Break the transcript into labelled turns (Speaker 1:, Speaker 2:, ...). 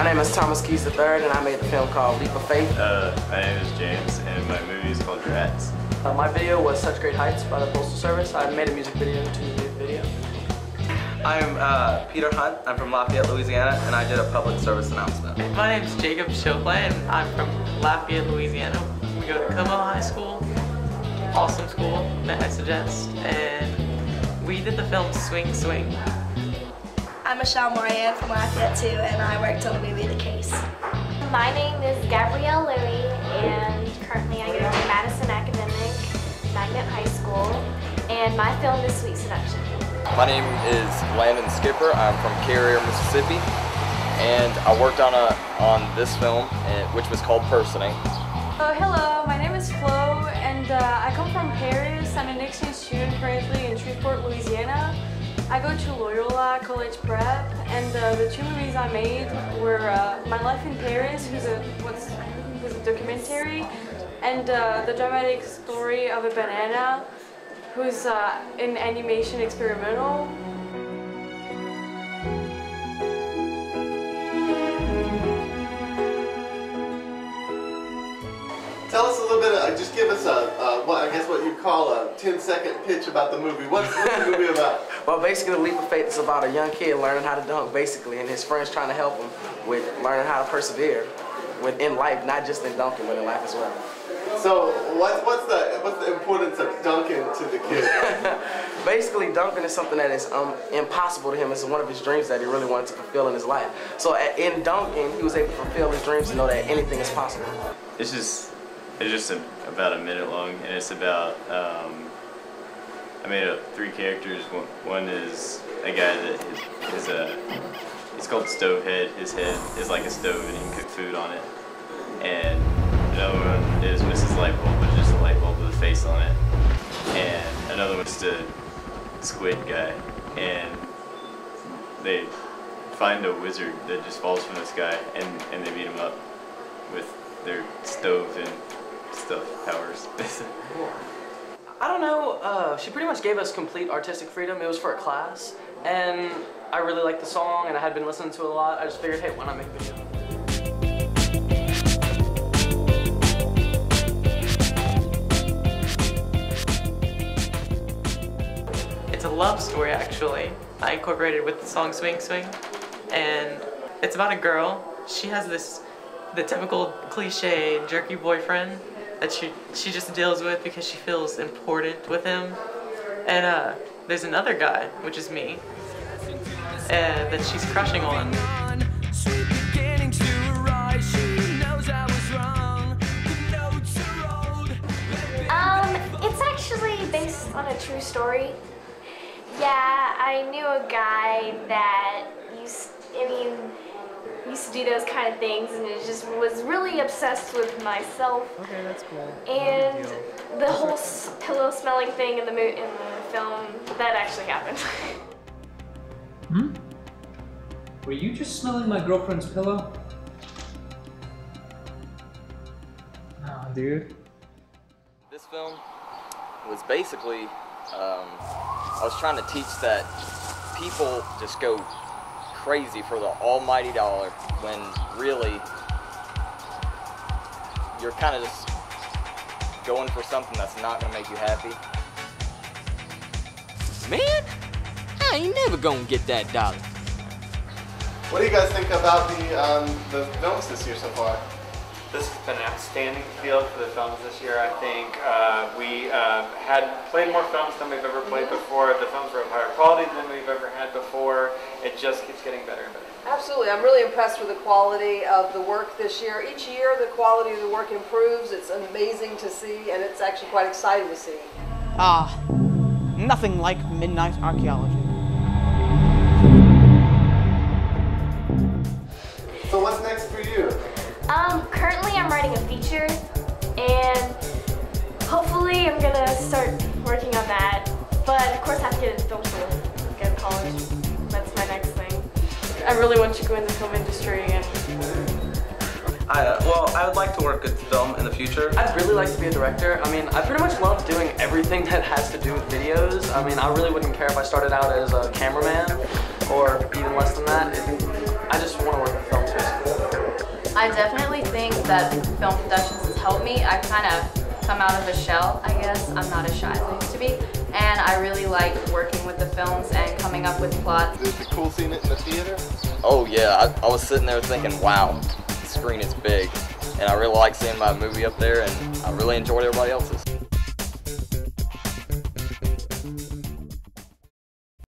Speaker 1: name is Thomas Keys III, and I made the film called Leap of Faith.
Speaker 2: Uh, my name is James, and my movie is called Rats.
Speaker 1: Uh, my video was Such Great Heights by the Postal Service. I made a music video to the video.
Speaker 3: I'm uh, Peter Hunt. I'm from Lafayette, Louisiana, and I did a public service announcement.
Speaker 4: My name is Jacob Chopla, and I'm from Lafayette, Louisiana. We go to Comeaux High School. Awesome school, may I suggest. And we did the film Swing Swing.
Speaker 5: I'm Michelle Moran from Lafayette too, and I worked on the movie The Case.
Speaker 6: My name is Gabrielle Louie, and currently I go to Madison Academic Magnet High School, and my film is Sweet Seduction.
Speaker 7: My name is Landon Skipper. I'm from Carriere, Mississippi, and I worked on a on this film, eh, which was called Personing.
Speaker 8: Uh, hello, my name is Flo, and uh, I come from Paris. I'm an exchange student currently in Shreveport, Louisiana. I go to Loyola College Prep, and uh, the two movies I made were uh, My Life in Paris, who's a what's who's a documentary, and uh, the dramatic story of a banana, who's uh, an animation experimental.
Speaker 9: Just give us a, uh, what, I guess what you call a 10 second pitch about the movie. What's, what's the movie about?
Speaker 1: Well, basically, The Leap of Faith is about a young kid learning how to dunk, basically, and his friends trying to help him with learning how to persevere within life, not just in dunking, but in life as well.
Speaker 9: So, what's, what's, the, what's the importance of dunking to the kid?
Speaker 1: basically, dunking is something that is um, impossible to him. It's one of his dreams that he really wanted to fulfill in his life. So, at, in dunking, he was able to fulfill his dreams and know that anything is possible.
Speaker 2: It's just it's just a, about a minute long, and it's about um, I made up three characters. One, one is a guy that is, is a he's called Stovehead. His head is like a stove, and he can cook food on it. And another one is Mrs. Lightbulb, but just a light bulb with a face on it. And another one's the squid guy, and they find a wizard that just falls from the sky, and, and they beat him up with their stove and stuff powers.
Speaker 10: I don't know. Uh, she pretty much gave us complete artistic freedom. It was for a class, and I really liked the song, and I had been listening to it a lot. I just figured, hey, why not make a video?
Speaker 4: It's a love story, actually. I incorporated with the song Swing Swing, and it's about a girl. She has this, the typical cliche jerky boyfriend that she she just deals with because she feels important with him. And uh, there's another guy, which is me, uh, that she's crushing on.
Speaker 6: Um, it's actually based on a true story. Yeah, I knew a guy that used, I mean, used to do those kind of things and it just was really obsessed with myself.
Speaker 10: Okay, that's cool.
Speaker 6: And the whole s- pillow smelling thing in the mo- in the film that actually happened.
Speaker 11: Hmm? Were you just smelling my girlfriend's pillow? Nah, dude.
Speaker 7: This film was basically, um, I was trying to teach that people just go crazy for the almighty dollar when really you're kind of just going for something that's not going to make you happy.
Speaker 12: Man, I ain't never gonna get that dollar.
Speaker 9: What do you guys think about the, um, the films this year so far?
Speaker 13: This has been an outstanding field for the films this year. I think uh, we uh, had played more films than we've ever played before. The films were of higher quality than we've ever had before. It just keeps getting better and better.
Speaker 14: Absolutely. I'm really impressed with the quality of the work this year. Each year, the quality of the work improves. It's amazing to see, and it's actually quite exciting to see.
Speaker 15: Ah, nothing like midnight archaeology.
Speaker 8: Really want to go in the film industry and
Speaker 3: I, uh, well, I would like to work with film in the future.
Speaker 10: I'd really like to be a director. I mean, I pretty much love doing everything that has to do with videos. I mean, I really wouldn't care if I started out as a cameraman or even less than that. It, I just want to work in films, basically.
Speaker 16: I definitely think that film productions has helped me. I've kind of come out of a shell, I guess. I'm not as shy as I used to be. And I really like working with the films and coming up with plots.
Speaker 9: Is it cool scene in the theater?
Speaker 7: Oh yeah, I, I was sitting there thinking, wow, the screen is big. And I really like seeing my movie up there and I really enjoyed everybody else's.